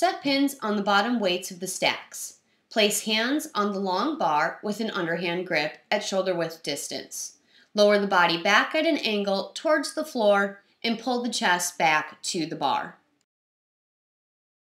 Set pins on the bottom weights of the stacks. Place hands on the long bar with an underhand grip at shoulder width distance. Lower the body back at an angle towards the floor and pull the chest back to the bar.